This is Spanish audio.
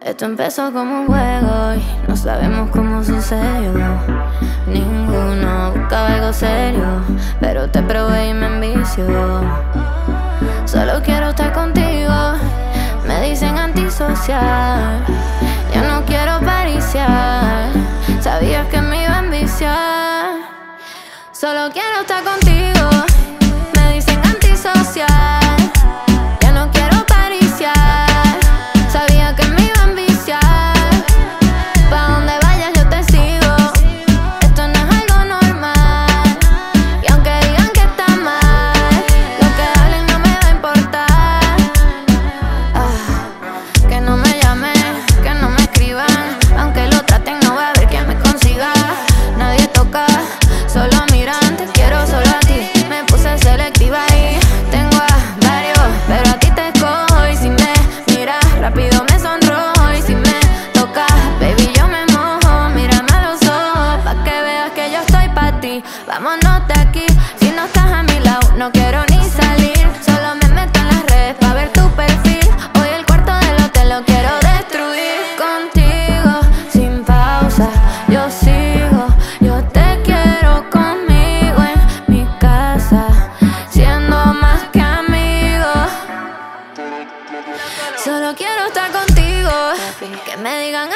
Esto empezó como un juego y no sabemos cómo sucedió. Ninguno buscaba algo serio, pero te probé y me envició. Solo quiero estar contigo, me dicen antisocial. Yo no quiero pariciar, sabías que me iba a enviciar. Solo quiero estar contigo, Vámonos de aquí, si no estás a mi lado, no quiero ni salir. Solo me meto en las redes para ver tu perfil. Hoy el cuarto del hotel lo quiero destruir. Contigo, sin pausa, yo sigo. Yo te quiero conmigo en mi casa, siendo más que amigos. Solo quiero estar contigo, que me digan